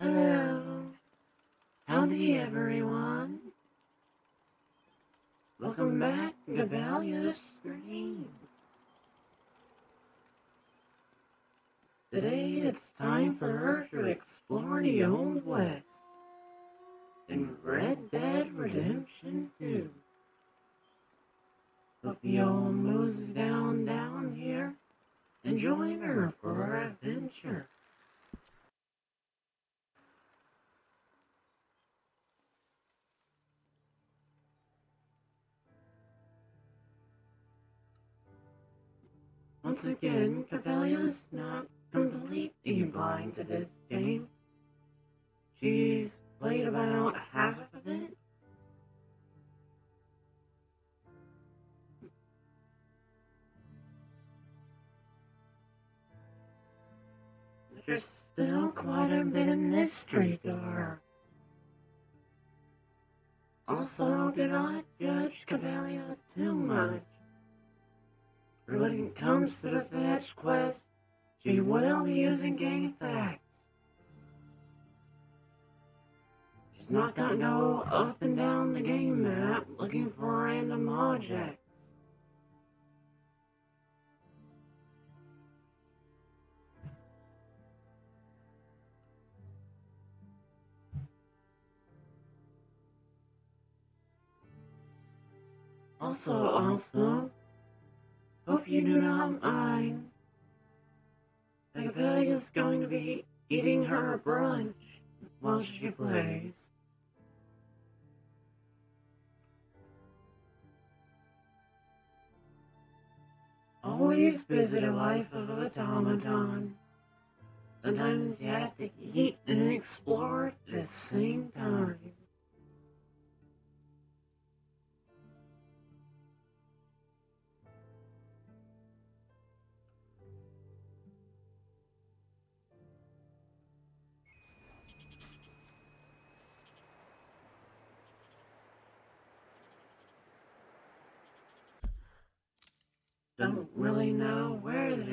Hello. Howdy, everyone. Welcome back to Coppelia Stream. Today it's time for her to explore the Old West in Red Dead Redemption 2. Hope you all moves down down here and join her for our adventure. Once again, Coppelia's not completely blind to this game. She's played about half of it. There's still quite a bit of mystery to her. Also, do not judge Coppelia too much. When it comes to the fetch quest, she will be using game facts. She's not gonna go up and down the game map looking for random objects. Also, also, hope you do not mind. Megapelia is going to be eating her brunch while she plays. Always busy the life of a automaton. Sometimes you have to eat and explore at the same time.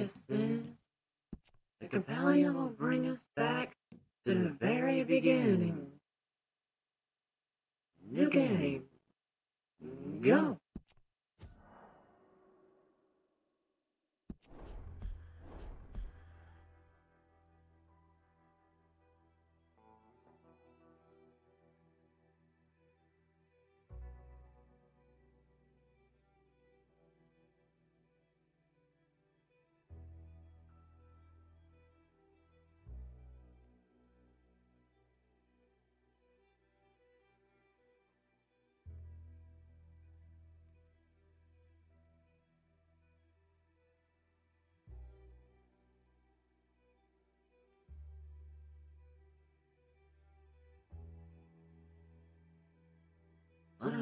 This is. The Coppelia will bring us back to the very beginning. New game. Go.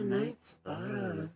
Nice photos.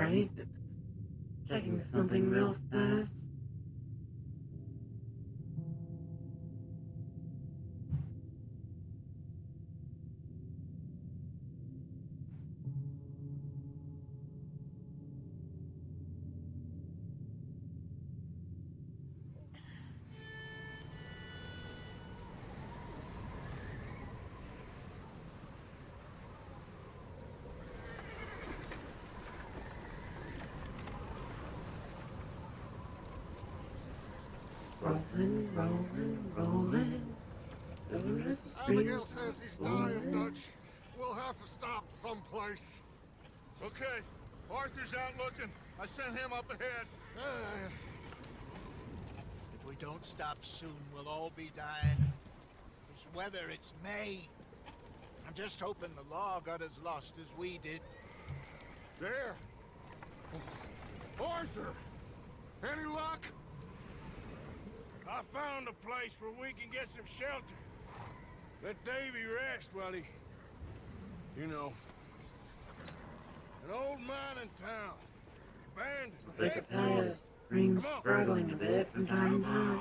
Sorry. Checking something real fast. Someplace. Okay, Arthur's out looking. I sent him up ahead. Uh, If we don't stop soon, we'll all be dying. This weather, it's May. I'm just hoping the law got as lost as we did. there. Arthur! Any luck? I found a place where we can get some shelter. Let Davy rest while he... You know. An old mining town. Abandoned. The Coppelia's ring struggling a bit from time to time.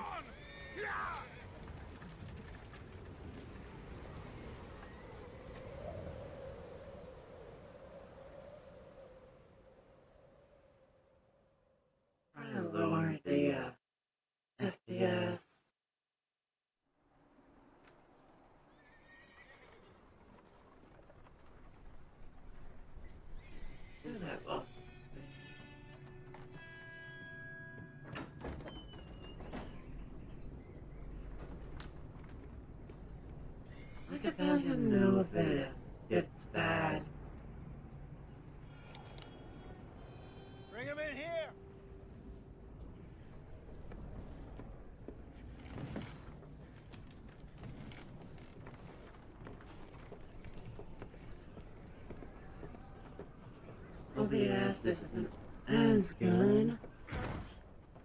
It's bad. Bring him in here! OBS, this isn't as good.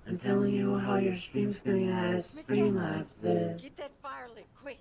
I'm telling you how your stream's going as Streamlabs is. Get that fire lit, quick!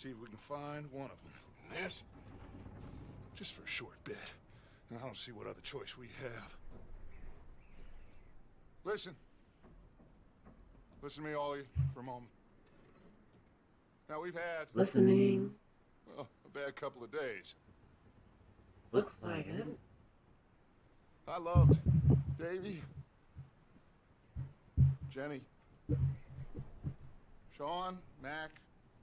see if we can find one of them. And this, just for a short bit. And I don't see what other choice we have. Listen. Listen to me, all of you, for a moment. Now, we've had, Listening. well, a bad couple of days. Looks like it. I loved Davy, Jenny, Sean, Mac.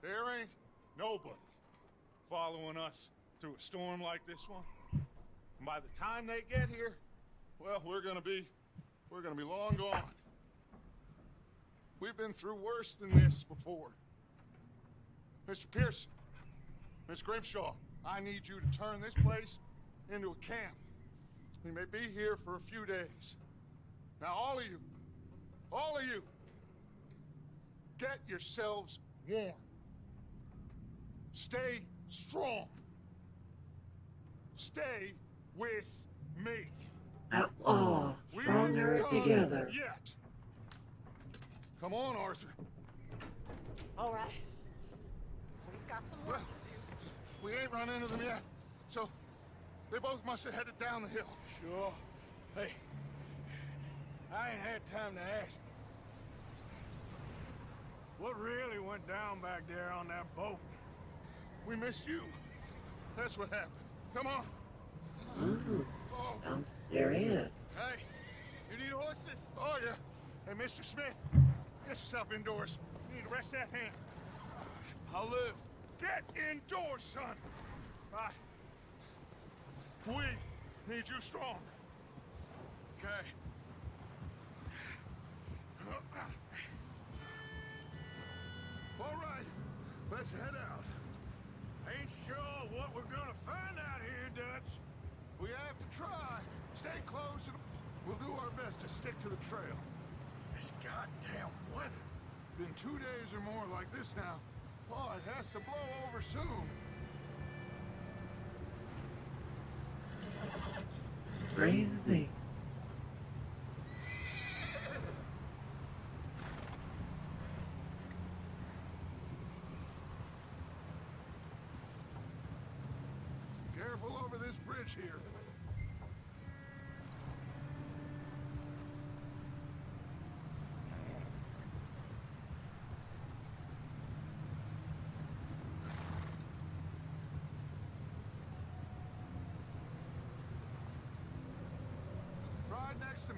There ain't nobody following us through a storm like this one. And by the time they get here, well, we're gonna be, we're gonna be long gone. We've been through worse than this before. Mr. Pearson, Miss Grimshaw, I need you to turn this place into a camp. We may be here for a few days. Now, all of you, all of you, get yourselves warm. Stay strong. Stay with me. Outlaw. We Stronger ain't done together. Yet. Come on, Arthur. All right. We've got some work to do. We ain't run into them yet. So, they both must have headed down the hill. Sure. Hey, I ain't had time to ask. What really went down back there on that boat? We missed you. That's what happened. Come on. Ooh, Oh, sounds scary. Hey, you need horses? oh yeah. Hey, Mr. Smith, get yourself indoors. You need to rest that hand. I'll live. Get indoors, son. I... We need you strong. Okay. All right, let's head out. Ain't sure what we're gonna find out here, Dutch. We have to try. Stay close and we'll do our best to stick to the trail. This goddamn weather. Been two days or more like this now. Oh, it has to blow over soon. Crazy. Careful over this bridge here. Ride next to me,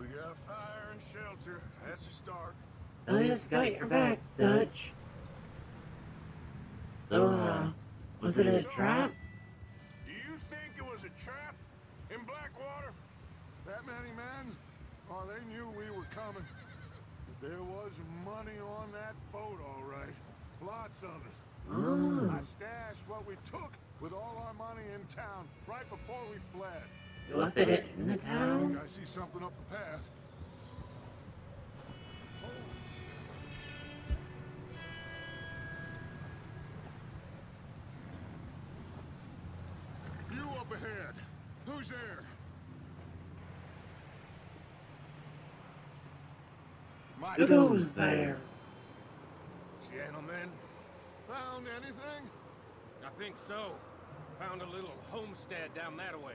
We got fire and shelter. That's a start. Delia's got your back, Dutch. So, uh, was it a trap? Do you think it was a trap in Blackwater? That many men? Oh, they knew we were coming. But there was money on that boat, all right. Lots of it. Oh, I stashed what we took with all our money in town right before we fled. You left it in the town? I see something up the path. You up ahead. Who's there? Mike. Who goes there? Gentlemen, Found anything? I think so. Found a little homestead down that way.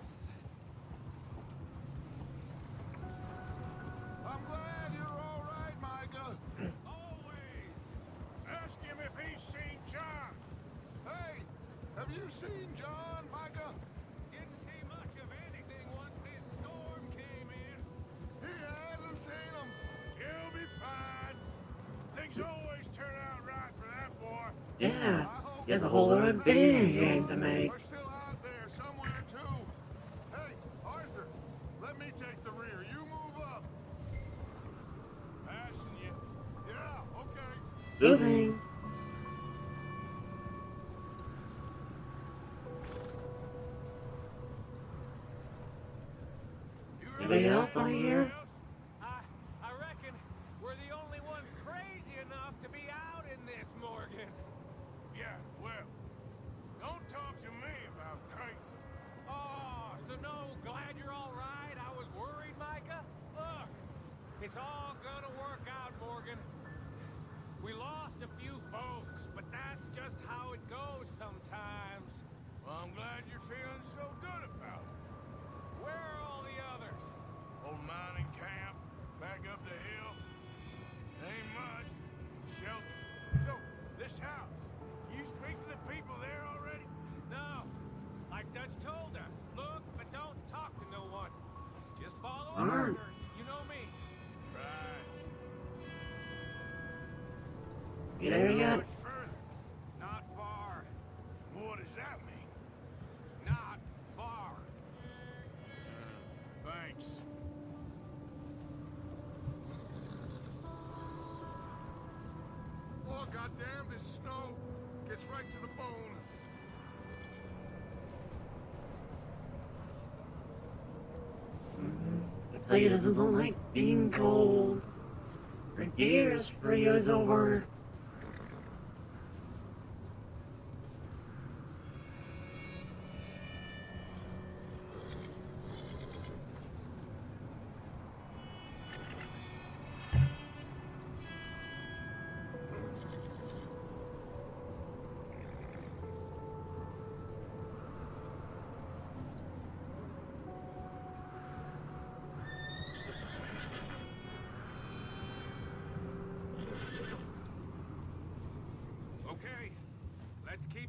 I'm glad you're all right, Micah. Always! Ask him if he's seen John. Hey, have you seen John, Micah? Didn't see much of anything once this storm came in. He hasn't seen him. He'll be fine. Things always turn out right for that boy. Yeah. He has a whole other video game to make. We're still out there somewhere, too. Hey, Arthur, let me take the rear. You move up. Passing you. Yeah, okay. Moving. Anybody else on here? There yet? Not far. What does that mean? Not far. Uh, thanks. Oh, goddamn, this snow gets right to the bone. I this isn't like being cold. Your gears freeze over.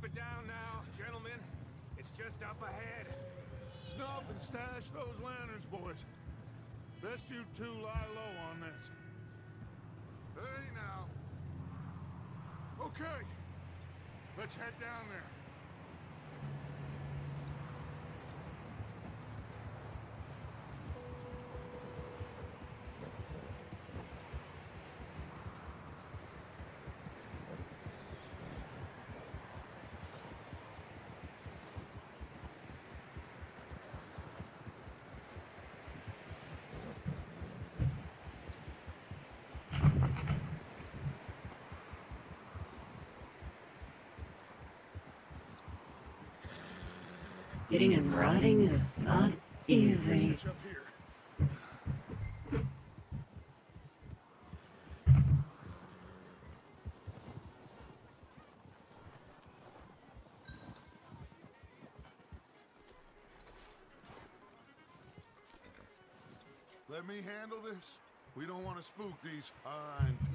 Keep it down now, gentlemen. It's just up ahead. Snuff and stash those lanterns, boys. Best you two lie low on this. Hey, now. Okay. Let's head down there. Getting and riding is not easy. Let me handle this. We don't want to spook these fine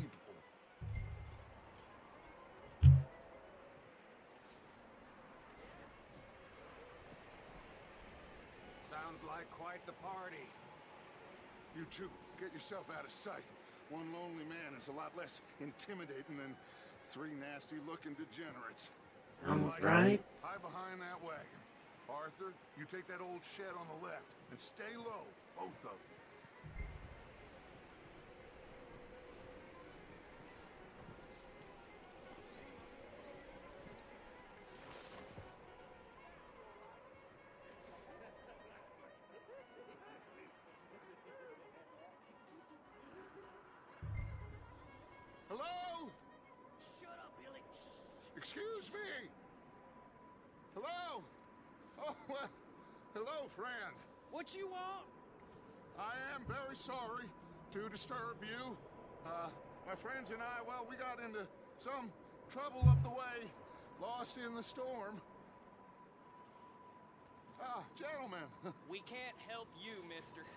the party. You two, get yourself out of sight. One lonely man is a lot less intimidating than three nasty-looking degenerates. Sounds Like, right. Hide behind that wagon. Arthur, you take that old shed on the left and stay low, both of you. Excuse me. Hello? Oh, well, hello, friend. What you want? I am very sorry to disturb you. Uh, my friends and I, well, we got into some trouble up the way, lost in the storm. Ah, gentlemen, We can't help you, mister.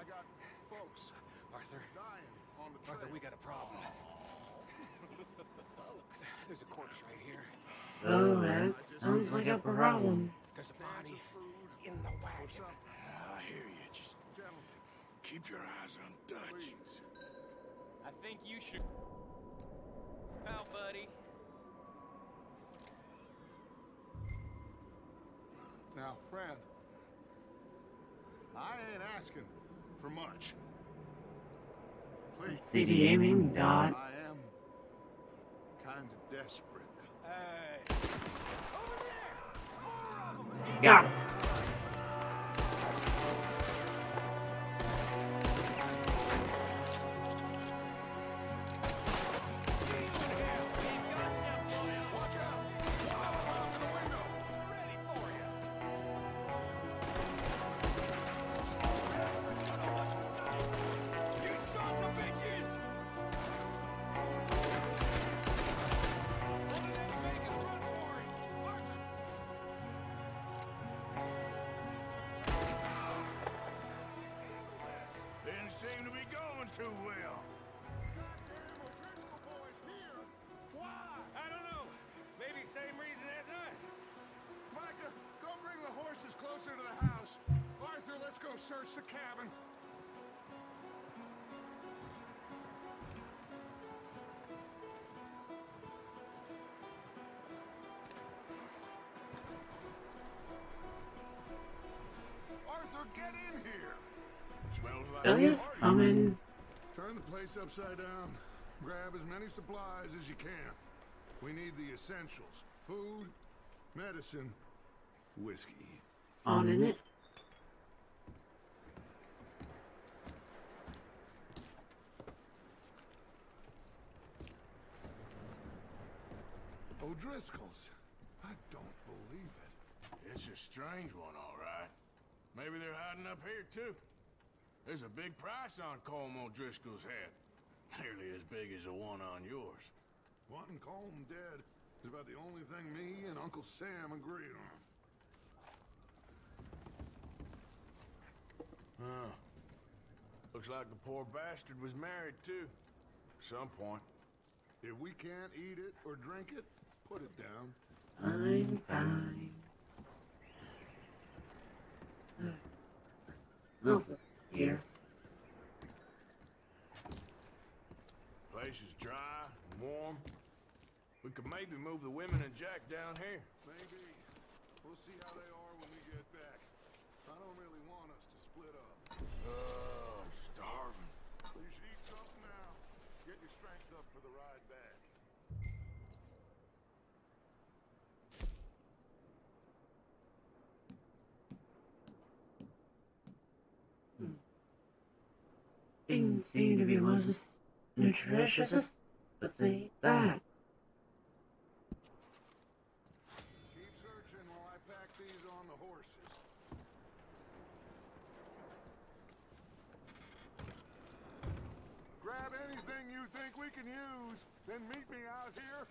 I got folks Arthur. dying on the trail. Arthur, we got a problem. Folks, there's a corpse right here. Oh, that oh, sounds like a problem. There's a body in the wagon. Ah, I hear you. Just keep your eyes on Dutch. I think you should. Now, buddy. Now, friend, I ain't asking for much. Please. CD aiming dot. I am kind of desperate. Got him. Get in here! Smells like Billy's coming. Mm-hmm. Turn the place upside down. Grab as many supplies as you can. We need the essentials. Food, medicine, whiskey. On in it. O'Driscoll's. I don't believe it. It's a strange one, all right. Maybe they're hiding up here, too. There's a big price on Colm O'Driscoll's head. Nearly as big as the one on yours. Wanting Colm dead is about the only thing me and Uncle Sam agree on. Huh. Looks like the poor bastard was married, too. At some point. If we can't eat it or drink it, put it down. I'm Fine, fine. Oh, also, here. Place is dry, and warm. We could maybe move the women and Jack down here. Maybe. We'll see how they are when we get back. I don't really want us to split up. Oh, I'm starving. You should eat something now. Get your strength up for the ride back. Didn't seem to be most nutritious. Let's see that. Keep searching while I pack these on the horses. Grab anything you think we can use, then meet me out here.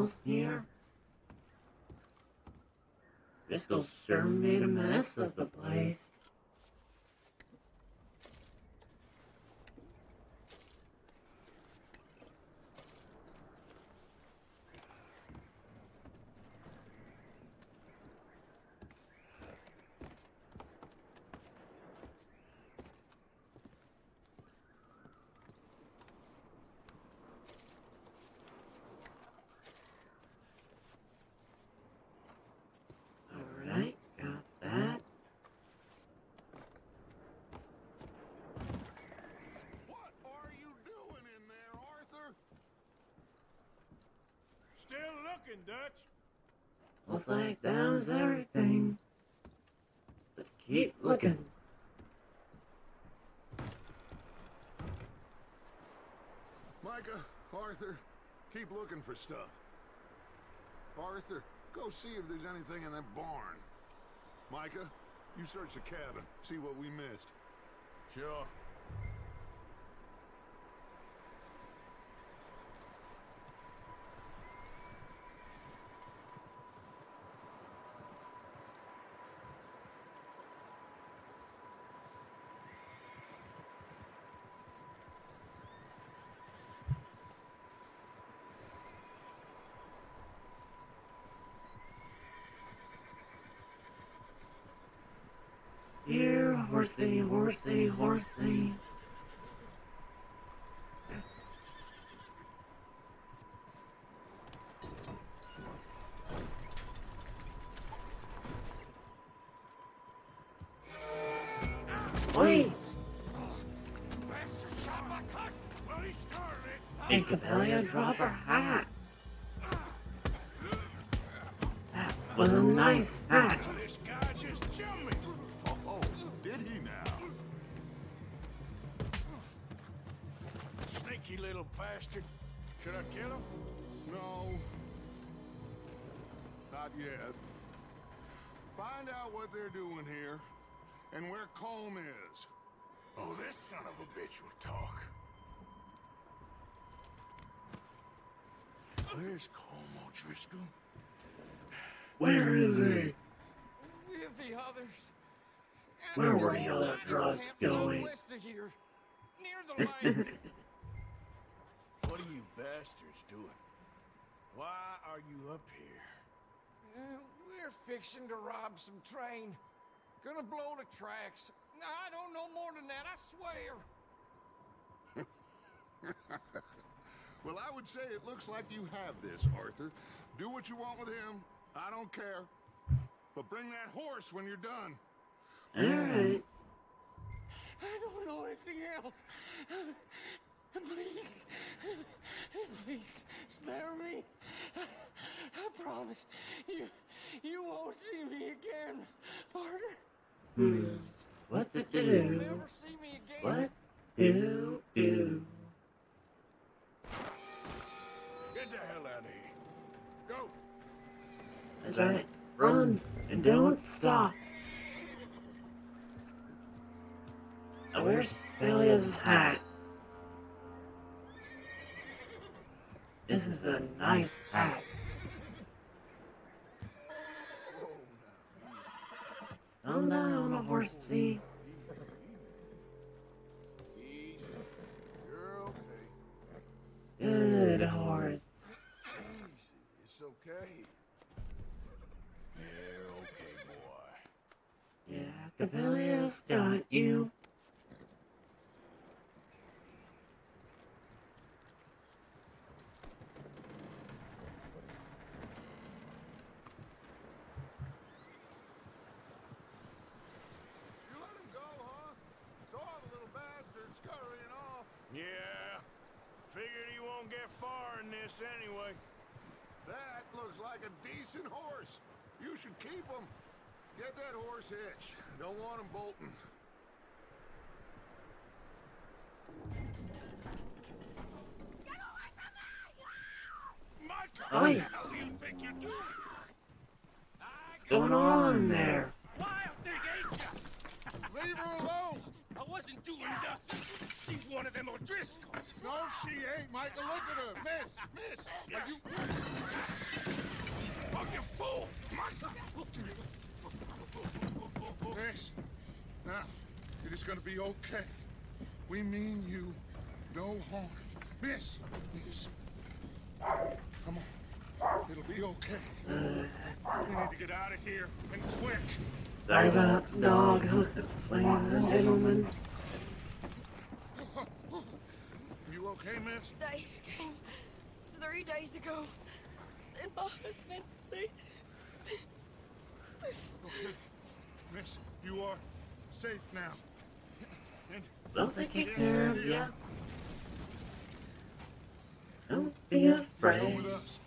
Else here? Driscoll sure made a mess of the place. Alright, got that. What are you doing in there, Arthur? Still looking, Dutch. Looks like that was everything. Let's keep looking. Micah, Arthur, keep looking for stuff. Arthur, go see if there's anything in that barn. Micah, you search the cabin, see what we missed. Sure. Here, horsey, horsey, horsey. Where's Colm O'Driscoll? Where is he? With the others. Where were the other drugs going? West of here. Near the line. What are you bastards doing? Why are you up here? Uh, we're fixing to rob some train. Gonna blow the tracks. I don't know more than that, I swear. Well, I would say it looks like you have this, Arthur. Do what you want with him. I don't care. But bring that horse when you're done. Alright. I don't know anything else. Please, please spare me. I promise you, you won't see me again, partner. Hmm. What to You'll do? never see me again. What do do? That's right. Run and don't stop. Now where's Coppelia's hat? This is a nice hat. Calm down, on a horsey. Easy. You're. Good horse. Easy. It's okay. Yeah, okay, boy. Yeah, Coppelia's got you. You let him go, huh? Saw the little bastard scurrying off. Yeah. Figured he won't get far in this anyway. That looks like a decent horse. You should keep him. Get that horse hitched. Don't want him bolting. Micah, Oh, what yeah. the hell do you think you're doing? What's going on there? Wild thing, ain't ya? Leave her alone! I wasn't doing nothing. She's one of of them O'Driscolls. No, she ain't, Micah. Look at her. Miss, miss. Are you... Oh, you fool! Micah! Miss. Now, it is gonna be okay. We mean you no harm. Miss, miss. Come on. It'll be okay. We need to get out of here, and quick. Sorry about the dog, ladies and gentlemen. You okay, miss? They came three days ago. And my husband, they... Okay. Miss, you are safe now. And They'll take Yes, care of dear. ya. Don't be afraid. Come with us.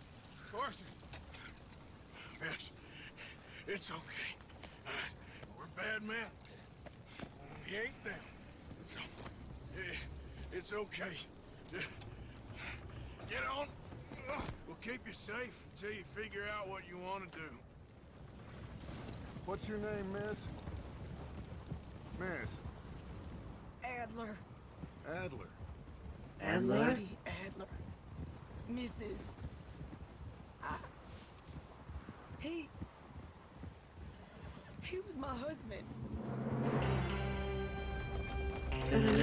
Arthur. Miss, it's okay. Uh, we're bad men. We ain't them. Eh, It's okay. Just Get on. We'll keep you safe until you figure out what you want to do. What's your name, miss? Miss. Adler. Adler. Adler? Sadie Adler. Mrs. I... He... He was my husband. Uh-huh.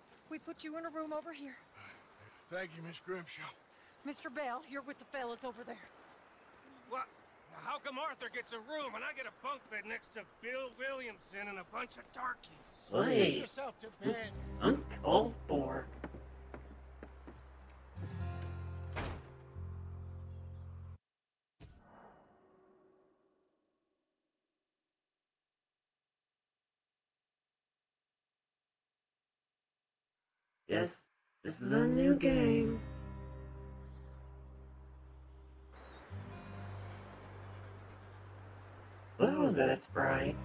we put you in a room over here. Thank you, Miss Grimshaw. Mr. Bell, you're with the fellas over there. What? How come Arthur gets a room and I get a bunk bed next to Bill Williamson and a bunch of darkies? Put Wait, yourself to bed. uncalled for. Yes, this is a new game. Oh, that's bright.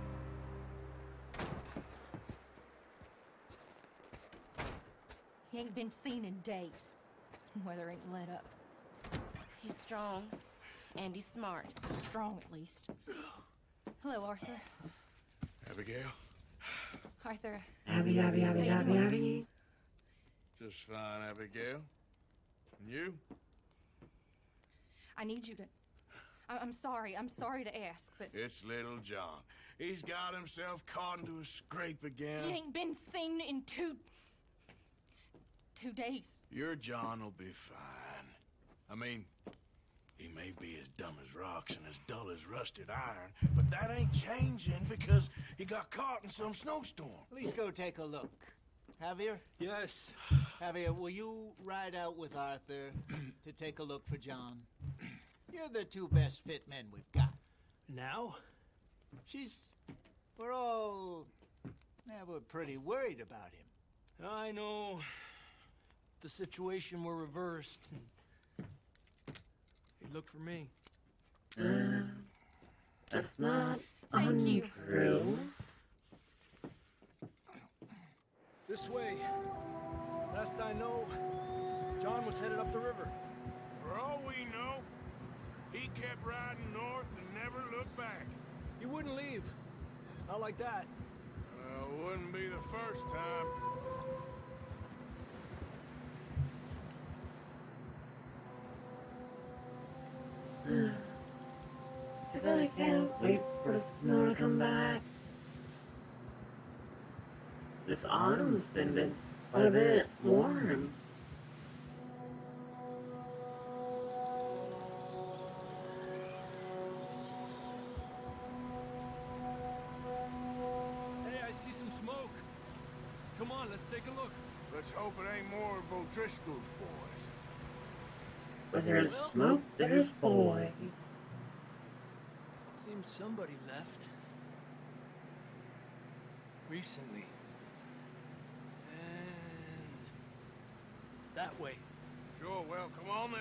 He ain't been seen in days. Weather ain't let up. He's strong, and he's smart. Strong, at least. Hello, Arthur. Abigail? Arthur, Abby, Abby, Abby, How you Abby. Abby. Just fine, Abigail. And you? I need you to. I- I'm sorry. I'm sorry to ask, but It's little John. He's got himself caught into a scrape again. he ain't been seen in two. two days. Your John will be fine. I mean, he may be as dumb as rocks and as dull as rusted iron, but that ain't changing because he got caught in some snowstorm. Please go take a look. Javier? Yes. Javier, will you ride out with Arthur to take a look for John? You're the two best fit men we've got. Now? She's. We're all. Yeah, we're pretty worried about him. I know the situation were reversed. He looked for me. Mm, that's not Thank you. untrue. This way. Last I know, John was headed up the river. For all we know, he kept riding north and never looked back. He wouldn't leave. Not like that. it wouldn't be the first time. I really can't wait for the snow to come back. This autumn's been, been quite a bit warm. Hey, I see some smoke. Come on, let's take a look. Let's hope it ain't more of O'Driscoll's boys. Where there's smoke, there's boys. Seems somebody left. Recently. That way. Sure, well, come on then.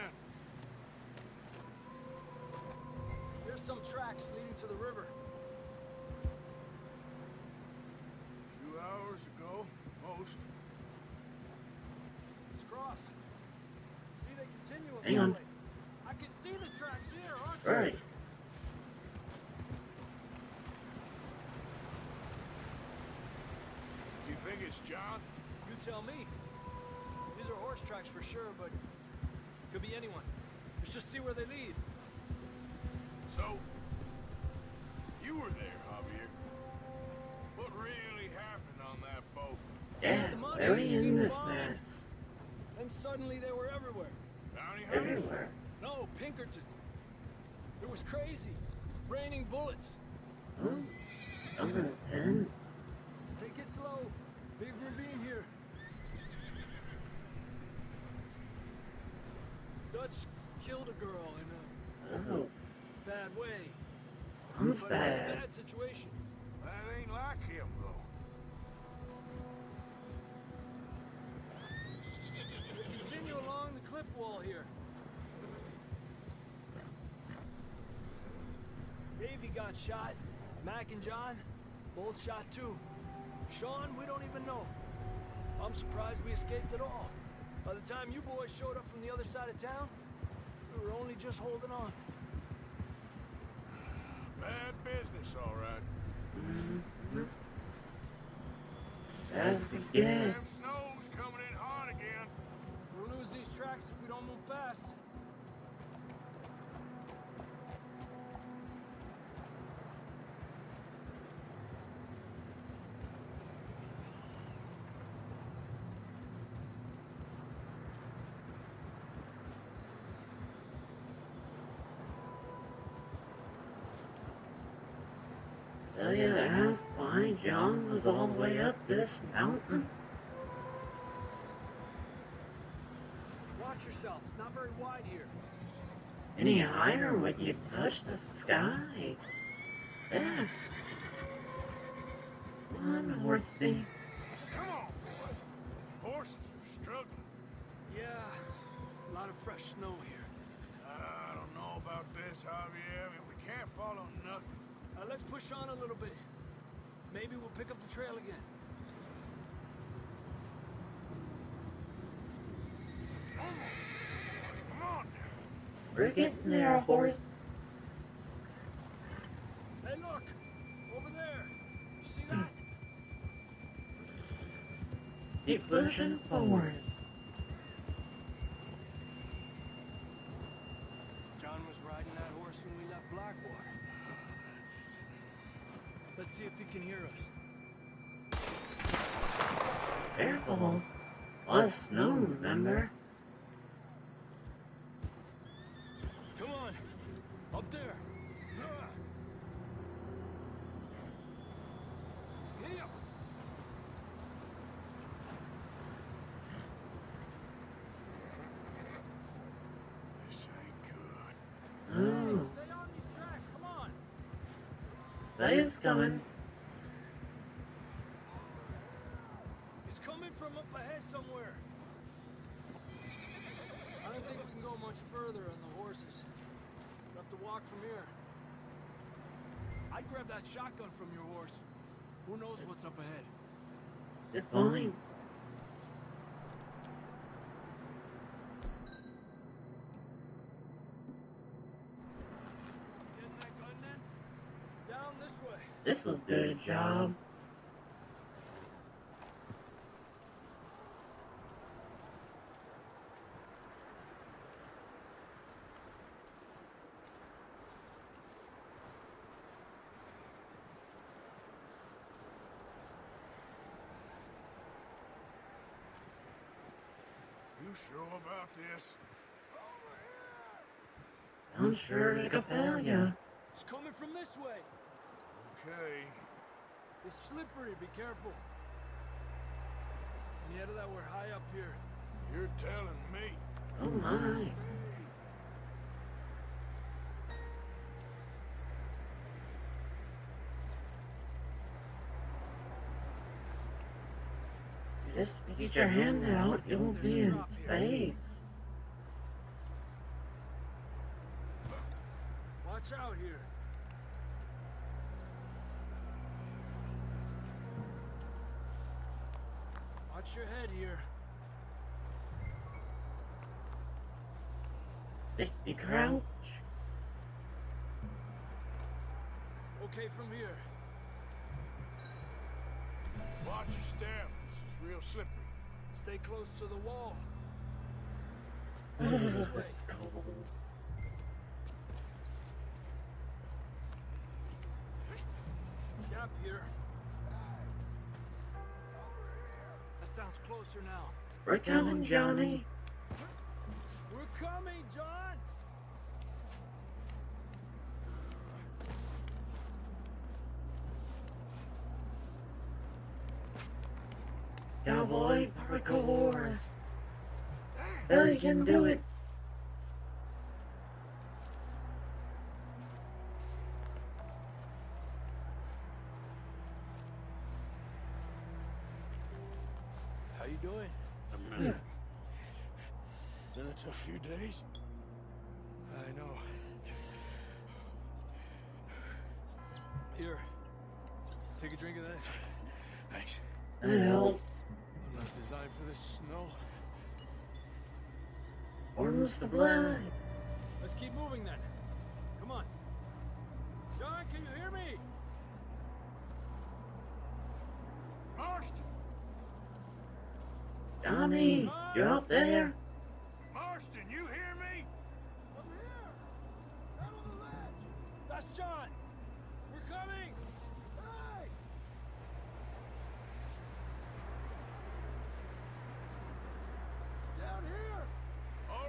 There's some tracks leading to the river. A few hours ago, most. Let's cross. See, they continue Hang on. way. I can see the tracks here, aren't they? Right. Do you think it's John? You tell me. These are horse tracks for sure, but could be anyone. Let's just see where they lead. So, you were there, Javier. What really happened on that boat? Yeah, where we in this mess? And suddenly they were everywhere. Bounty hunters? Everywhere. No, Pinkertons. It was crazy. Raining bullets. Oh, that was an ten. Take it slow. Big ravine here. Dutch killed a girl in a Oh, bad way. sounds But it was a bad. bad situation. That ain't like him, though. We continue along the cliff wall here. Davey got shot. Mac and John, both shot too. Sean, we don't even know. I'm surprised we escaped at all. By the time you boys showed up from the other side of town, we were only just holding on. Bad business, all right. As we get. Damn snow's coming in hot again. We'll lose these tracks if we don't move fast. Delia asked why John was all the way up this mountain. Watch yourself. It's not very wide here. Any higher would you touch the sky? Yeah. One horse thief. Come on, boy. Horses are struggling. Yeah, a lot of fresh snow here. I don't know about this, Javier. I mean, we can't follow nothing. Uh, let's push on a little bit. Maybe we'll pick up the trail again. Almost there, boy. Come on. We're getting there, horse. Hey, look! Over there! You see that? Keep pushing forward. Remember? Come on! Up there! Ah. Giddy up! This ain't good. Oh, Stay on these tracks, come on! Delia's coming. He's coming from up ahead somewhere. I don't think we can go much further on the horses. We'll have to walk from here. I'd grab that shotgun from your horse. Who knows what's up ahead? Good point. Getting that gun then? Down this way. This will do a job. sure about this? I'm sure to Coppelia. It's coming from this way. Okay. It's slippery. Be careful. Mierda, we're high up here. You're telling me. Oh my. Just get your hand out, you'll be in space. Watch out here. Watch your head here. Just be crouch. Okay from here. Watch your step. This is real slippery. Stay close to the wall. Ugh, it's cold. Gap here. That sounds closer now. We're coming, Johnny. We're coming, John! Cowboy parkour. Billy can do it. Drink of this. Thanks. That helps. I'm not designed for this snow. Warms the blood. Let's keep moving then. Come on. John, can you hear me? Marston! Johnny, you're out there?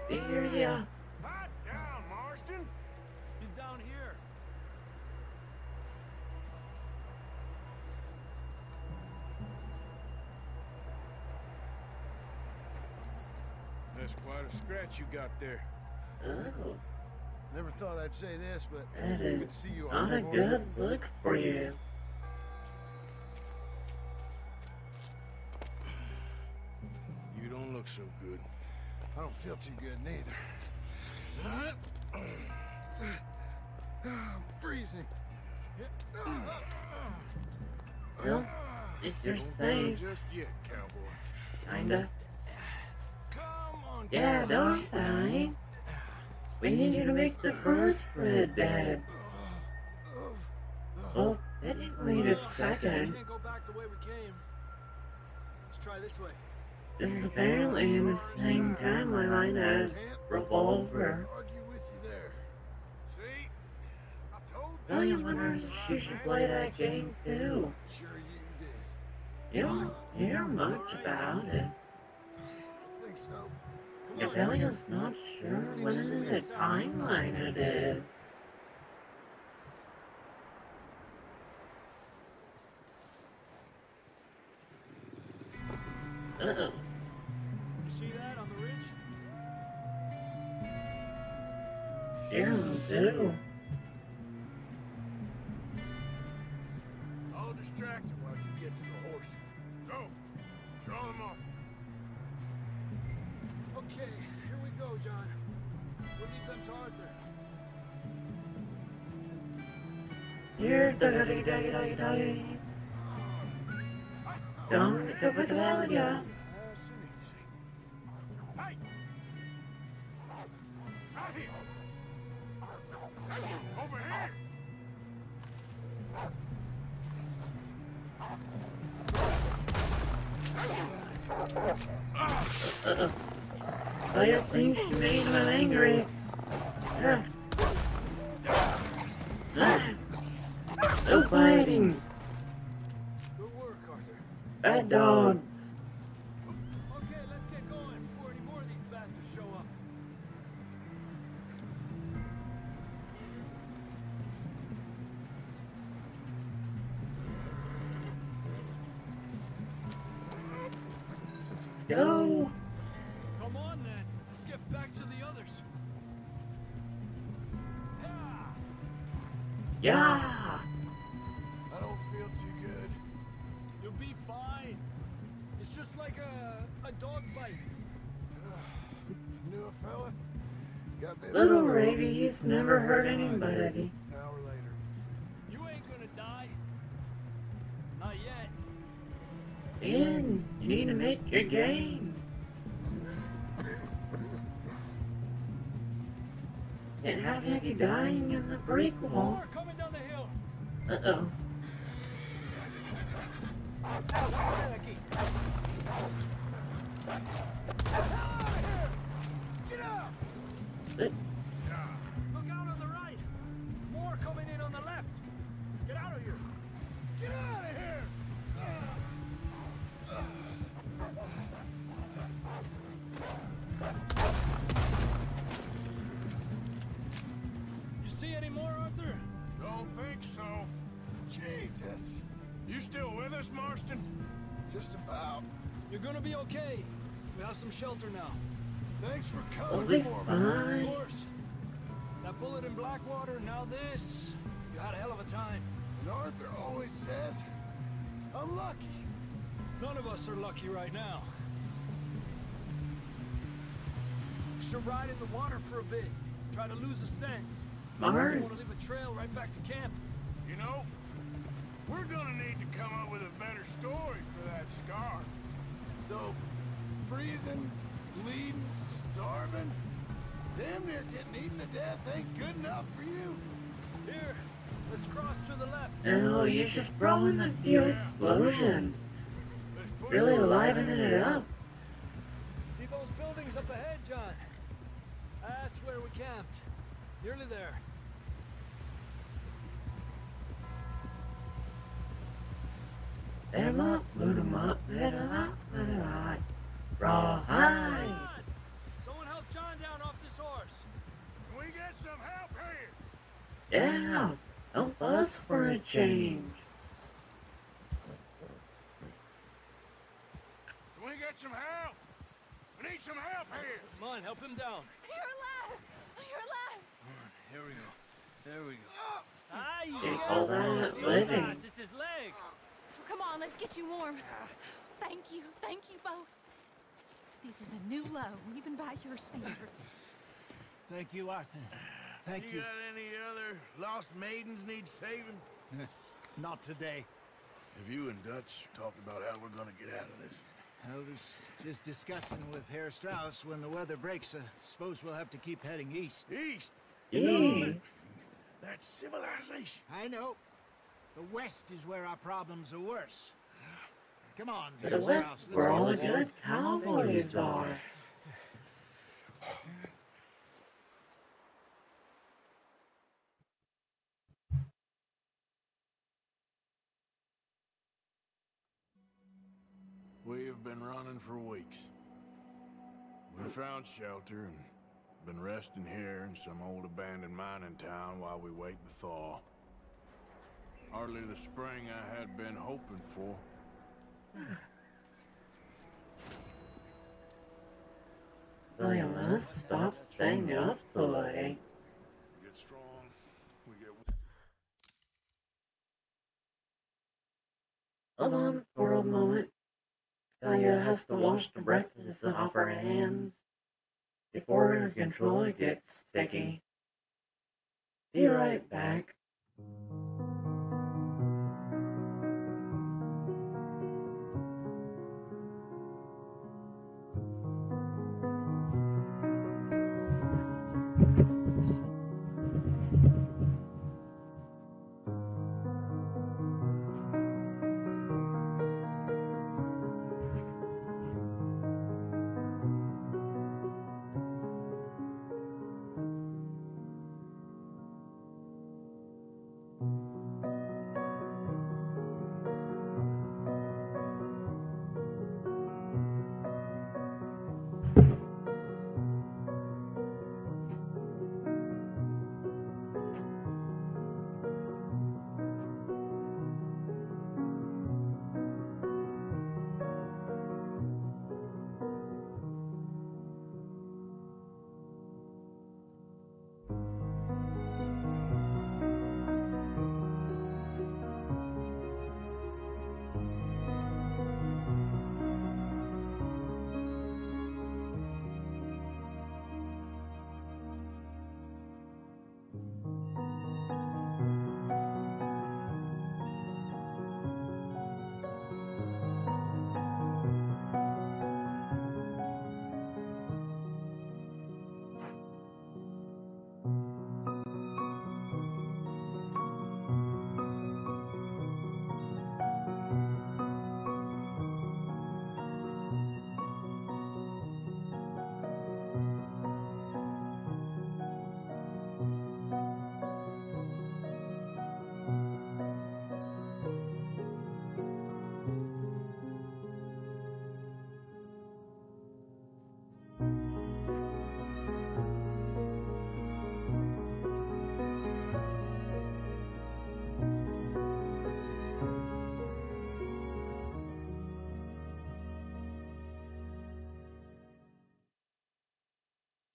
Right. hear ya. Pipe down, Marston. He's down here. That's quite a scratch you got there. Oh, Never thought I'd say this, but that good to see you not a on good look for you. You don't look so good. I don't feel too good neither. I'm freezing. Well, at least you're Don't go safe, just yet, cowboy. kinda. Come on, Yeah, don't die. We need you to make the first spread, Dad. Oh, oh, oh. oh, that didn't wait a We second. can't go back the way we came. Let's try this way. This is apparently in the same timeline as Revolver. Argue with you there. See? I told William wonders if she should play that game too. Sure you did. You don't hear much about it. I think so. Coppelia's not sure when in the timeline it is. Uh-oh. Yeah, too. I'll distract him while you get to the horses. Go. Draw them off. Okay, here we go, John. We'll leave them to Arthur. Here, doggy doggy doggy doggies. Don't go with Coppelia. Fire thinks she made him angry. No biting. Good work, Arthur. Bad dogs. Can't have you dying in the prequel. wall. coming down the hill. Uh oh. Get out! But Look out on the right. More coming in on the left. Get out of here. Get out of here! Don't think so. Jesus. You still with us, Marston? Just about. You're gonna be okay. We have some shelter now. Thanks for coming be for me. Of fine. course. That bullet in Blackwater, now this. You had a hell of a time. And Arthur always says, I'm lucky. None of us are lucky right now. Should ride in the water for a bit. Try to lose a scent. Smart. want to leave a trail right back to camp. You know, we're gonna need to come up with a better story for that scar. So, freezing, bleeding, starving, damn near getting eaten to death ain't good enough for you. Here, let's cross to the left. No, you're just throw in a few explosions. Really livening it up. See those buildings up ahead, John? That's where we camped. Nearly there. Them up, put 'em up, let 'em up, let 'em up. Rawhide. Someone help John down off this horse. Can we get some help here? Yeah, help us for a change. Can we get some help? We need some help here. Come on, help him down. You're alive! You're alive! Here we go. There we go. Ah, They call that living. It's his leg. Come on, let's get you warm. Thank you. Thank you both. This is a new low, even by your standards. Thank you, Arthur. Thank You you. got any other lost maidens need saving? Not today. Have you and Dutch talked about how we're gonna get out of this? I was just discussing with Herr Strauss when the weather breaks. I suppose we'll have to keep heading east. East. Jeez. That's civilization. I know. The west is where our problems are worse. Come on, To Herr the Strauss. west, where all the good cowboys are. We have been running for weeks. We found shelter and been resting here in some old abandoned mining town while we wait the thaw. Hardly the spring I had been hoping for. You must stop staying up so late. We get strong. We get. Hold on for a moment. Talia has to wash the breakfast off her hands before her controller gets sticky. Be right back.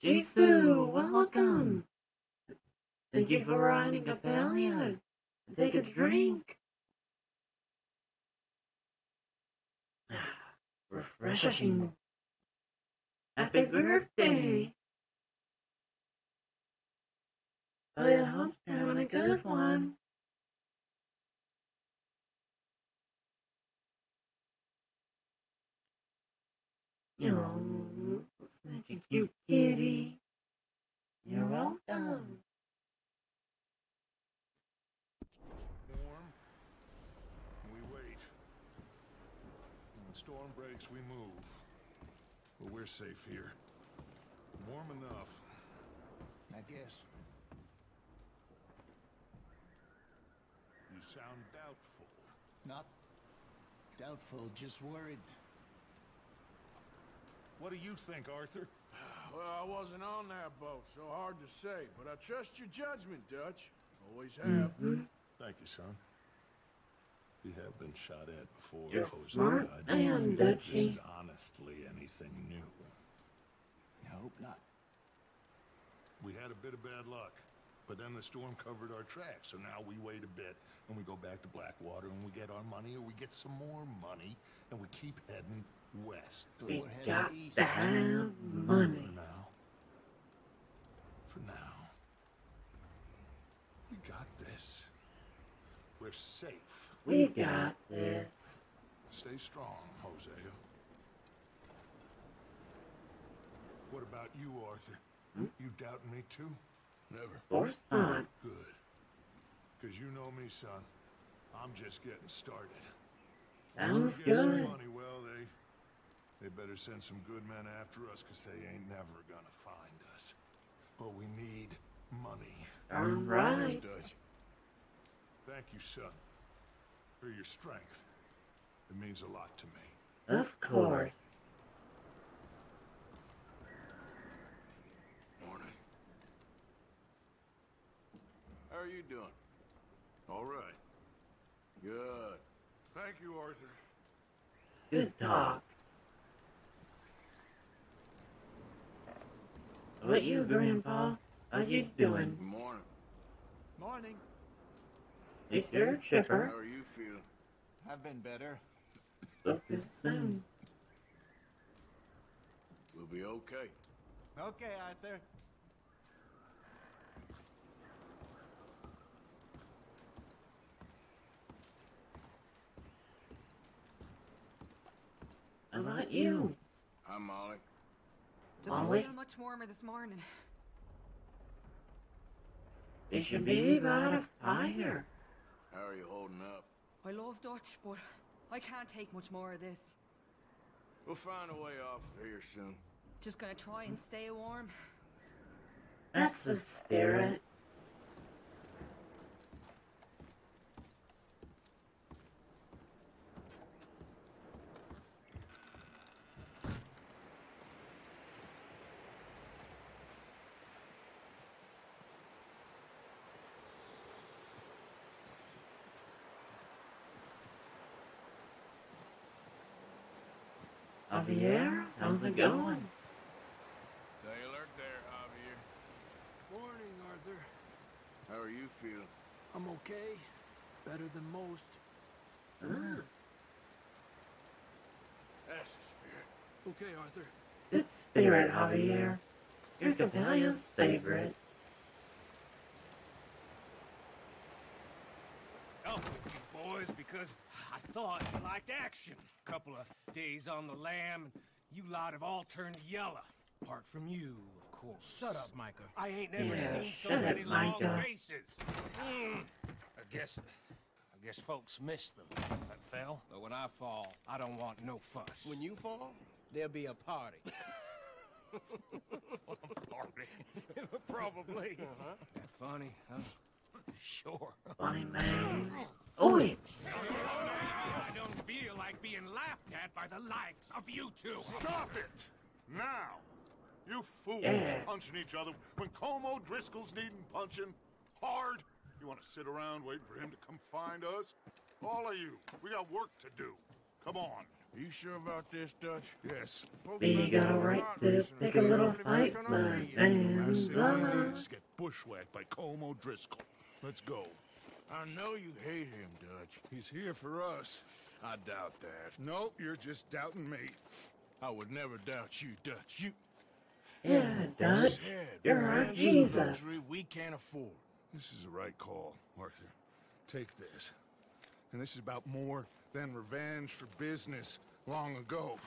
Jisoo, welcome. Thank you for riding a Galleon. Take a drink. Refreshing. Happy birthday. I hope you're having a good one. You're such a cute kitty. You're welcome. Warm. We wait. When the storm breaks, we move. But we're safe here. Warm enough. I guess. You sound doubtful. Not doubtful, just worried. What do you think, Arthur? Well, I wasn't on that boat, so hard to say, but I trust your judgment, Dutch. Always have. Thank you, son. We have been shot at before, You're Hosea. smart I man, don't think Dutchie. this is honestly anything new. I hope not. We had a bit of bad luck, but then the storm covered our tracks, so now we wait a bit, and we go back to Blackwater, and we get our money, or we get some more money, and we keep heading west. We got east. to have money. For now. For now. We got this. We're safe. We got this. Stay strong, Hosea. What about you, Arthur? Hmm? You doubting me too? Never. Of course not. Good. Because you know me, son. I'm just getting started. Sounds Get some good. money, well, they... They better send some good men after us, because they ain't never gonna find us. But we need money. All right. Dutch. Thank you, son. For your strength. It means a lot to me. Of course. Morning. How are you doing? All right. Good. Thank you, Arthur. Good talk. What you, Grandpa? How you doing? Morning. Morning. You sure, How are you feeling? I've been better. Focus soon. We'll be okay. Okay, Arthur. How about you? Hi, Molly. Doesn't Molly? feel much warmer this morning. You should be by the fire. How are you holding up? I love Dutch, but I can't take much more of this. We'll find a way off of here soon. Just gonna try and stay warm. That's the spirit. Javier, how's it going? Stay alert there, Javier. Morning, Arthur. How are you feeling? I'm okay. Better than most. Ah, That's the spirit. Okay, Arthur. good spirit, Javier. You're Coppelia's favorite. Up with you boys because I thought you liked action. Couple of days on the lam, and you lot have all turned yellow. Apart from you, of course. Shut up, Micah. I ain't never Yeah, seen so shut up, many long Micah. races. Mm. I guess, I guess folks miss them. I fell. But when I fall, I don't want no fuss. When you fall, there'll be a party. party. Probably. That funny, huh? Sure. Funny man. Oi! I don't feel like being laughed at by the likes of you two. Stop it! Now! You fools Yeah. punching each other when Colm O'Driscoll's needing punching hard. You want to sit around waiting for him to come find us? All of you, we got work to do. Come on. You sure about this, Dutch? Yes. We got a right to pick a little fight, my hands up. Ah. Get bushwhacked by Colm O'Driscoll. Let's go. I know you hate him, Dutch. He's here for us. I doubt that. No, you're just doubting me. I would never doubt you, Dutch. You Yeah, Dutch, said you're our revenge is a Jesus. we can't afford. This is the right call, Arthur. Take this. And this is about more than revenge for business long ago.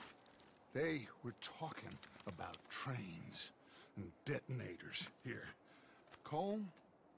They were talking about trains and detonators here. Colm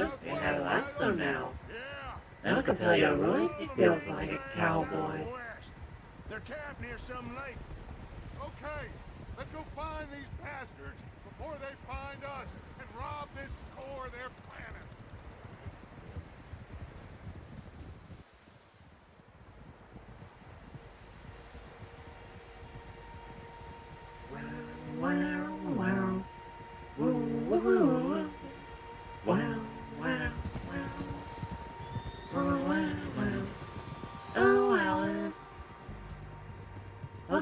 Look, they have a lasso now. Now I can tell you really feels like a cowboy. They're camped near some lake. Okay, let's go find these bastards before they find us and rob this core they're planning. Wow, wow. Woo, woo, woo.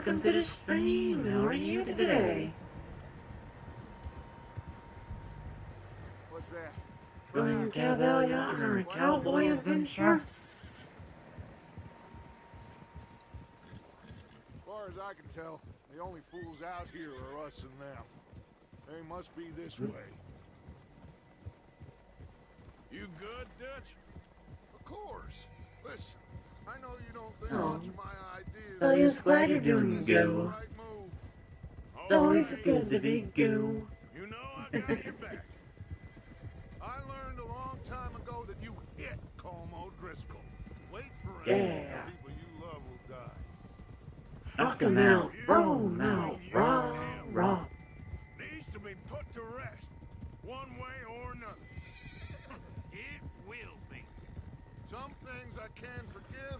Welcome to the stream. How are you today? What's that? William Cowbell Yacht or a cowboy adventure? As far as I can tell, the only fools out here are us and them. They must be this way. You good, Dutch? Of course. Listen, I know you don't think Oh. much of my ideas. Oh, well, just glad you're doing This is good. the right. Always good to be goo. You know I got your back. I learned a long time ago that you hit Colm O'Driscoll. Wait for Yeah. him. The people you love will die. Knock him out. Roll him out. Raw, raw. Needs to be put to rest, one way or another. It will be. Some things I can forgive,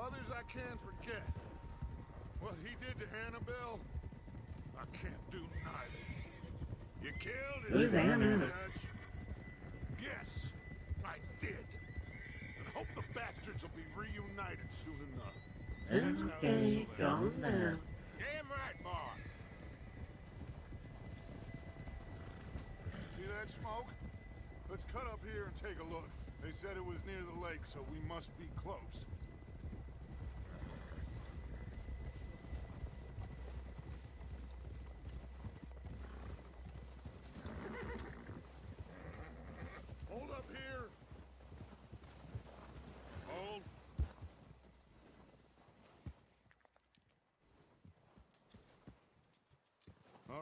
others I can't forget. What he did to Annabelle, I can't do neither. You killed his Who's Anna? Yes, I did. And I hope the bastards will be reunited soon enough. Okay, end. calm down. Damn right, boss. See that smoke? Let's cut up here and take a look. They said it was near the lake, so we must be close. Hold up here. Hold. All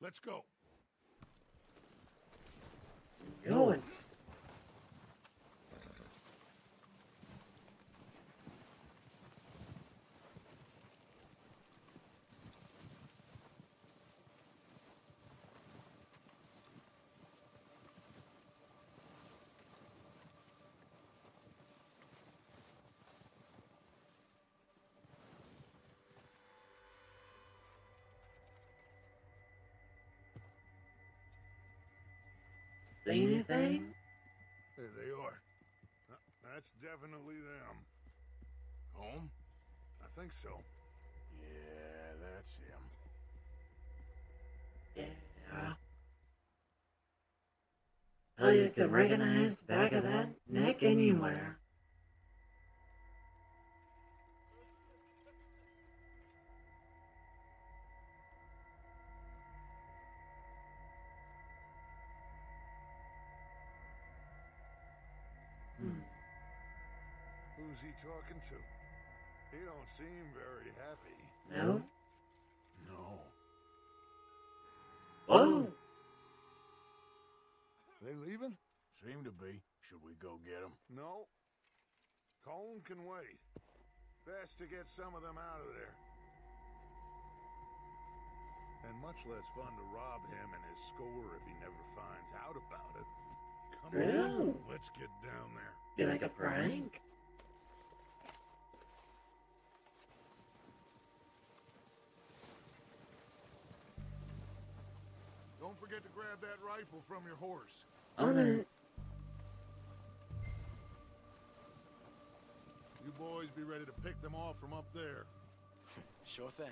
Let's go. Going. See anything? There they are. That's definitely them. Home? I think so. Yeah, that's him. Yeah. Oh, you could recognize the back of that neck anywhere. Talking to? He don't seem very happy. No? No. Oh! They leaving? Seem to be. Should we go get them? No. Colm can wait. Best to get some of them out of there. And much less fun to rob him and his score if he never finds out about it. Come True. on, let's get down there. Be like a prank? Forget to grab that rifle from your horse. On it. You boys be ready to pick them off from up there. Sure thing.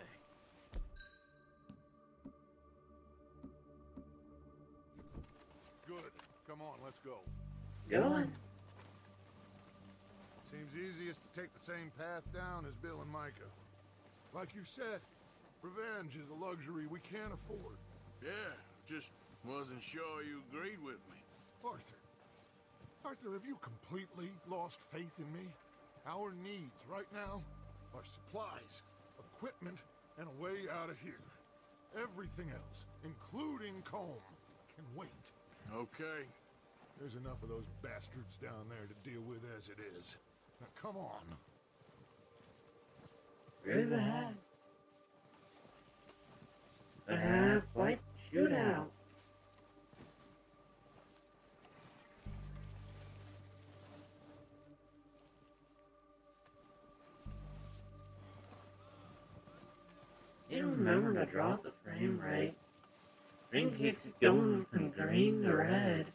Good. Come on, let's go. Go on. Seems easiest to take the same path down as Bill and Micah. Like you said, revenge is a luxury we can't afford. Yeah, just wasn't sure you agreed with me. Arthur. Arthur, have you completely lost faith in me? Our needs right now are supplies, equipment, and a way out of here. Everything else, including Colm, can wait. Okay. There's enough of those bastards down there to deal with as it is. Now come on. Through the head. Shootout. You remember to drop the frame rate in case is going from green to red.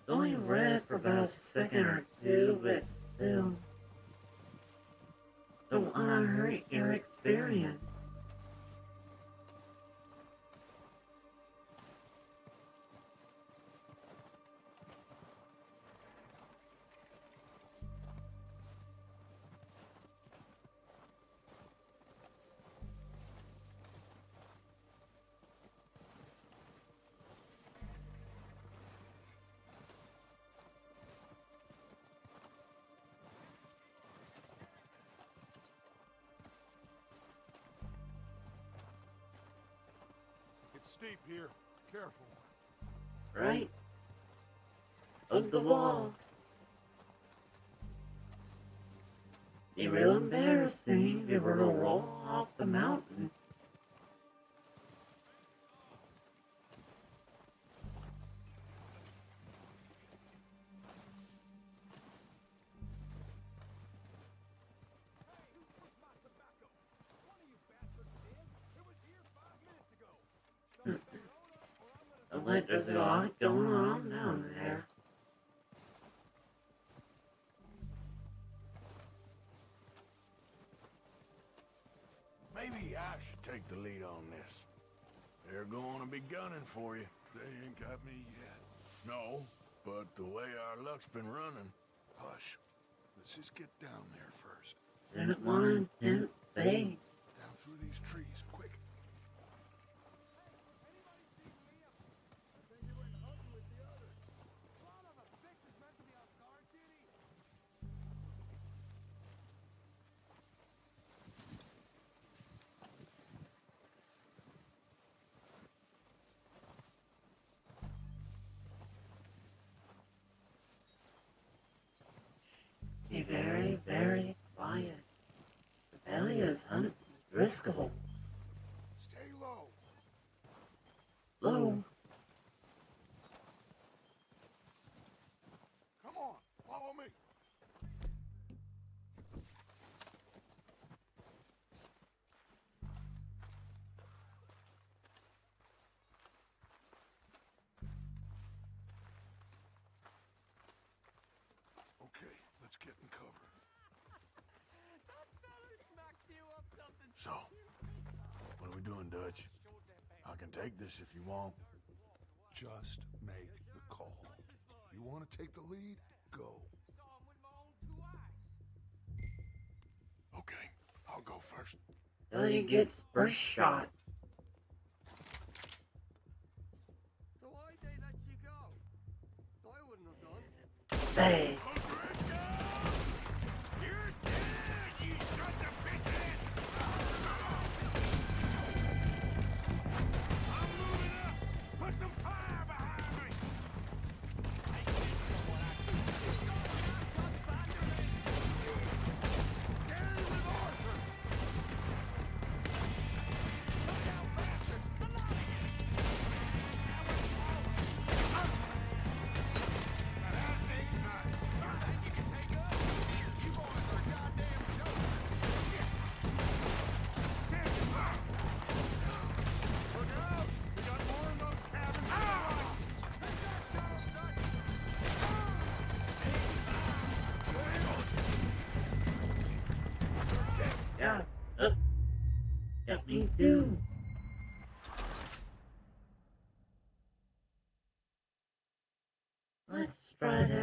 It's only red for about a second or two, but still. Don't wanna hurt your experience. Steep here. Careful. Right? Hug the wall. Be real embarrassing if you were to roll off the mountain. Take the lead on this. They're going to be gunning for you. They ain't got me yet. No, but the way our luck's been running, Hush. Let's just get down there first. Didn't want to tempt Besserung. We doing, Dutch? I can take this if you want. Just make the call. You want to take the lead? Go. Okay, I'll go first. Till he gets first shot. So why they let you go? I wouldn't have done. Bang.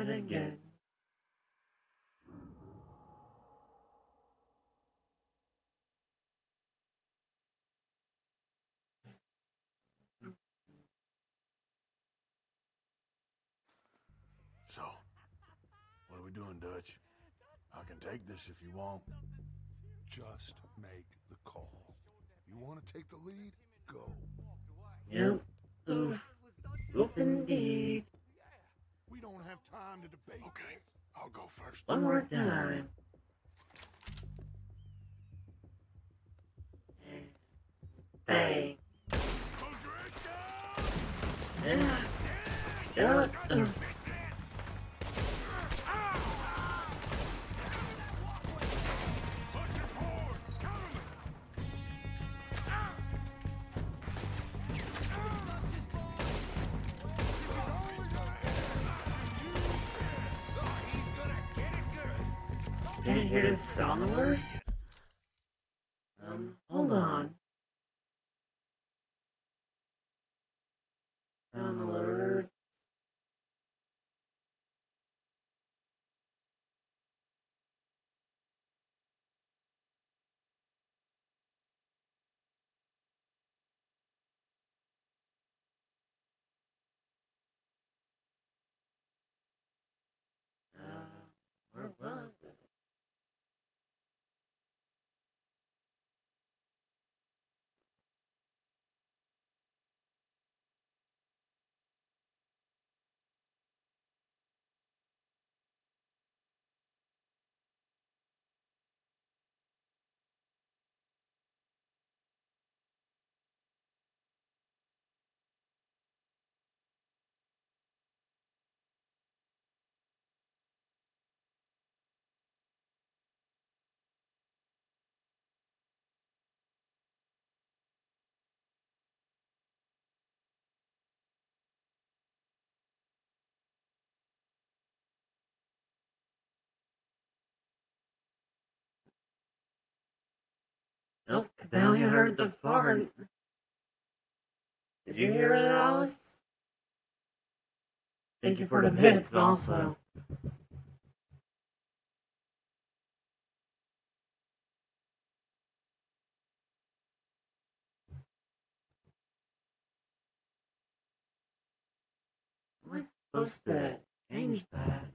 Try that again. So, what are we doing, Dutch? I can take this if you want. Just make the call. You want to take the lead? Go. Yep. Oof. Oof indeed. We don't have time to debate. Okay, I'll go first. One more time. Can't hear the sound alert? Um, hold on. Sound alert. Uh, where was it? Nope, Coppelia heard the fart. Did you hear it, Alice? Thank you for the bits, also. Am I supposed to change that?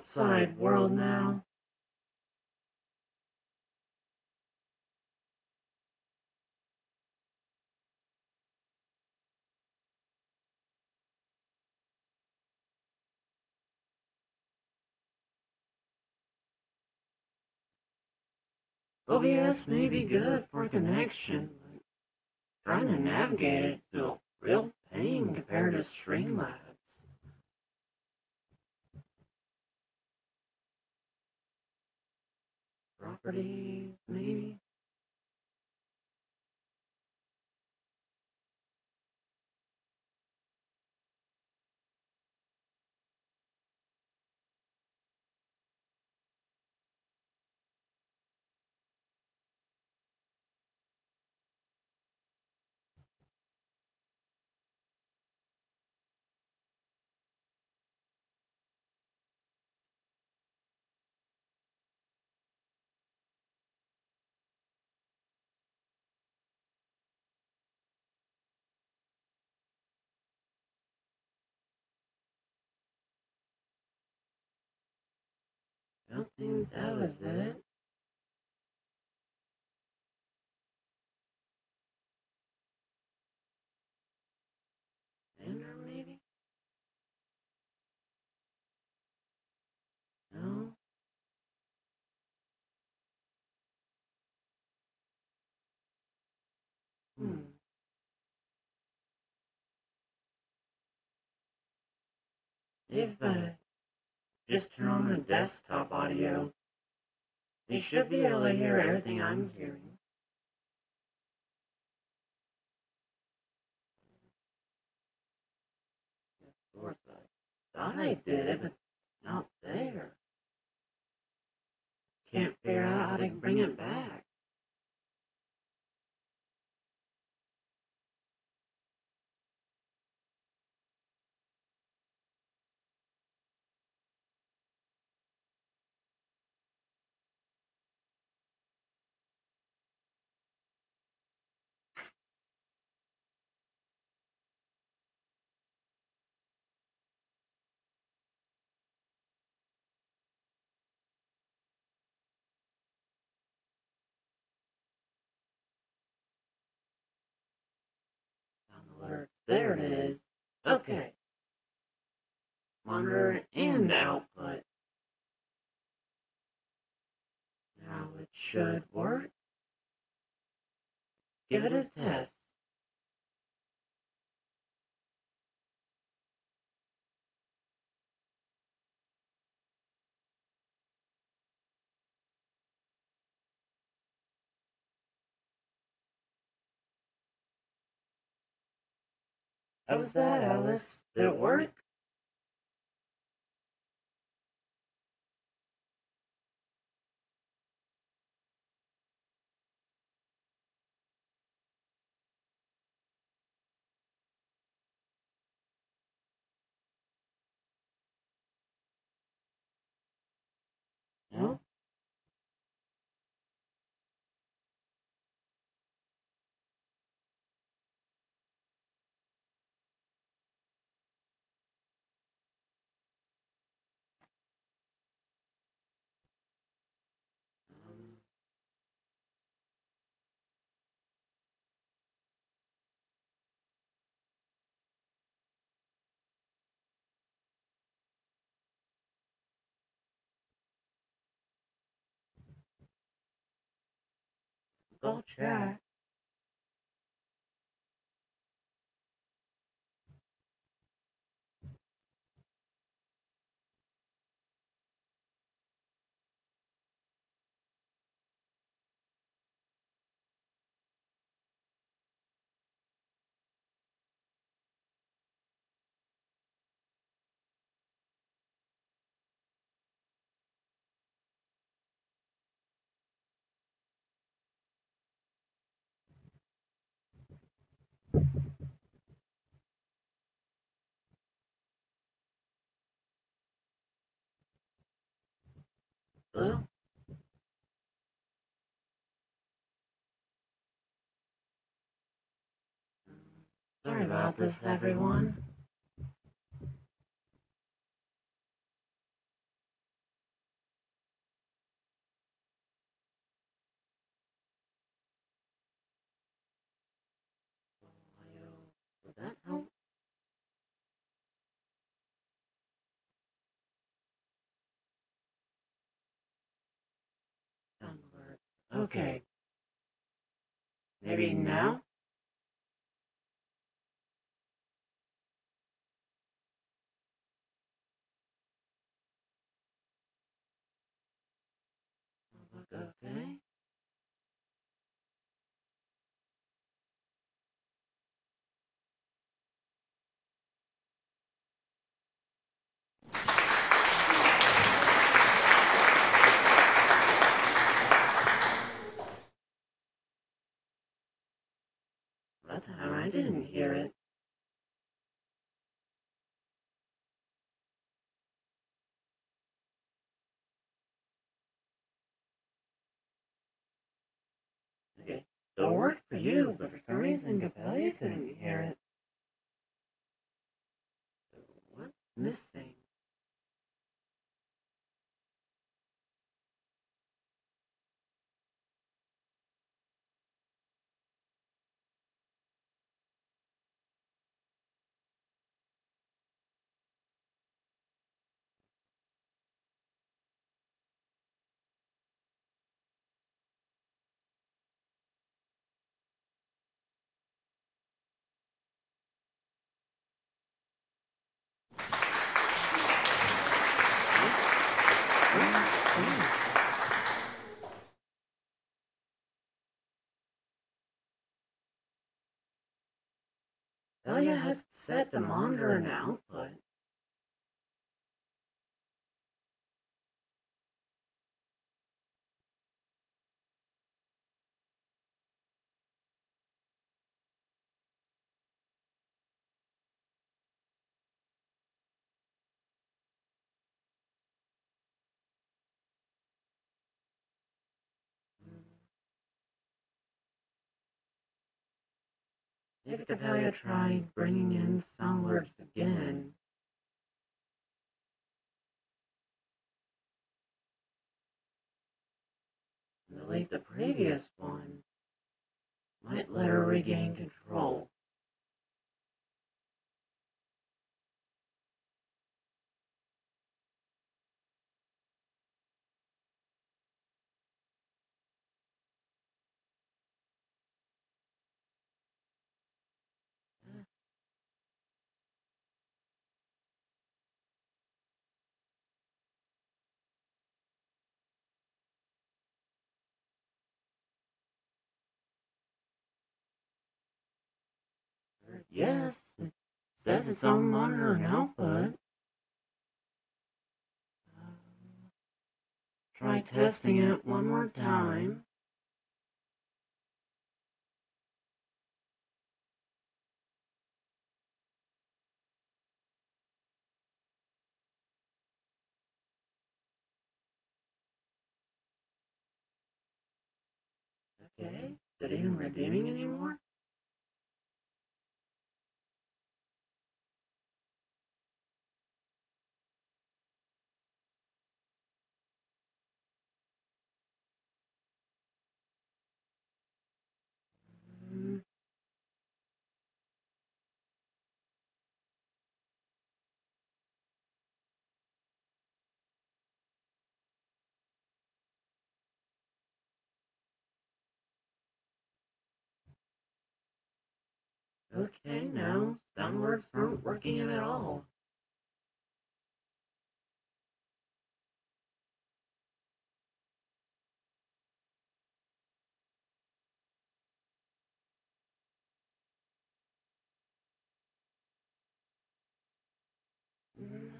outside world now. OBS may be good for connection, but trying to navigate it's still real pain compared to Streamlabs. Properties, maybe? That was it. Xander, maybe? No? Hmm. If uh, I just turn on the desktop audio, you should be able to hear everything I'm hearing. Of course, I I did, but not there. Can't figure out how to bring it back. Sound alerts. There it is. Okay. Monitor and output. Now it should work. Give it a test. How's that, Alice? Did it work? No? Oh, Go check. Sorry about this, everyone. Would that help? Sound alert. Okay. Maybe now? I didn't hear it. Okay, it'll work for you, but for some reason, Coppelia couldn't hear it. What's missing? Delia has set the monitor and output. Coppelia tried bringing in soundwords again. Delete the previous one might let her regain control. Yes, it says it's on monitor and output. Um, try testing it one more time. Okay, it even redeeming anymore? Mm. Okay, now downwards aren't working at all. Mm.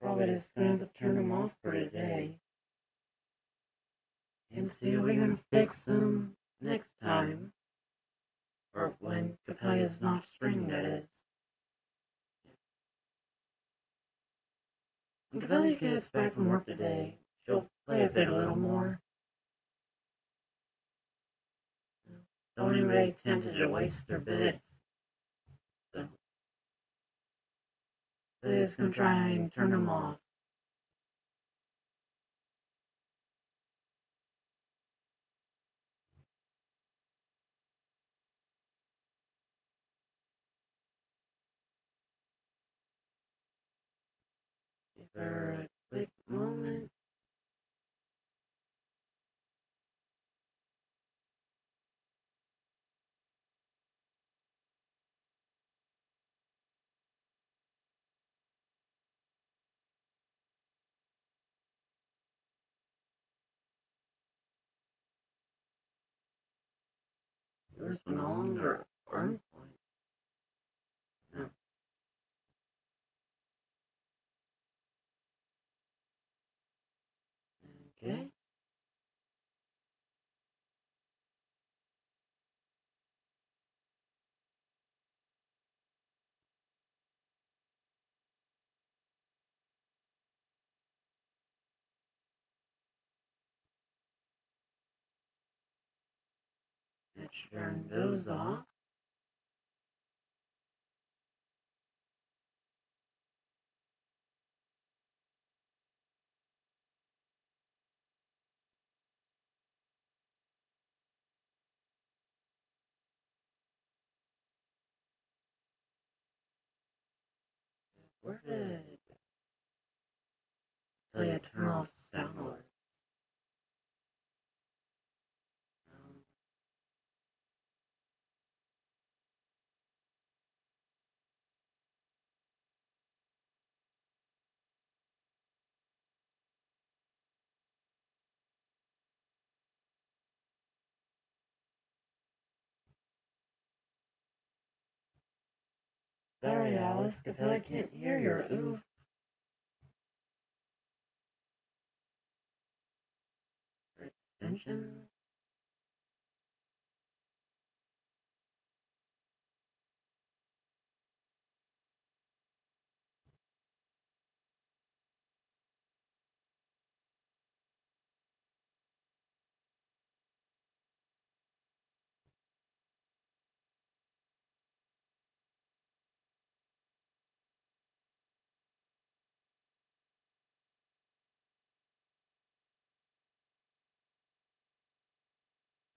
Probably just gonna have to turn them off for today. And see if we can fix them next time. Or when Coppelia's not string, that is. When Capella gets back from work today, she'll play a bit a little more. Don't anybody tempted to waste their bits. So, they're gonna try and turn them off. Her a quick moment. Yours no longer Okay turn those off. Where did Oh yeah, turn off sound alerts. Um, Sorry, Alice, I can't hear your oof. Extension.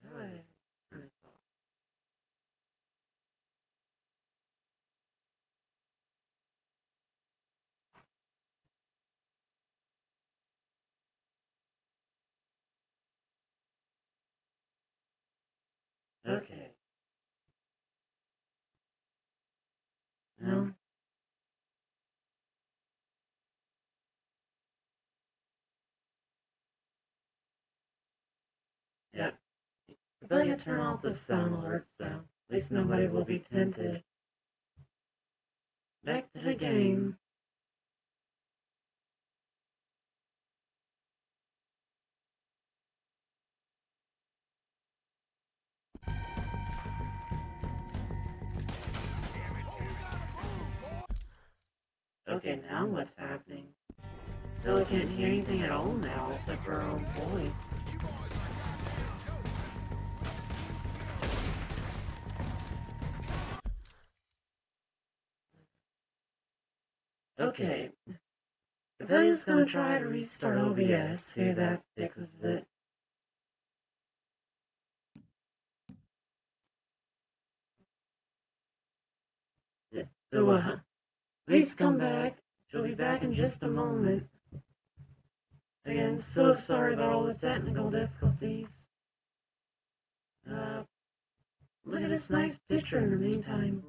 Alright, turn this off. Okay. No. Yeah. Better turn off the sound alerts so at least nobody will be tempted. Back to the game. Okay, now what's happening? Billy can't hear anything at all now except for her own voice. Okay. If I just gonna try to restart OBS, see if that fixes it. So, uh, please come back. She'll be back in just a moment. Again, so sorry about all the technical difficulties. Uh, look at this nice picture in the meantime.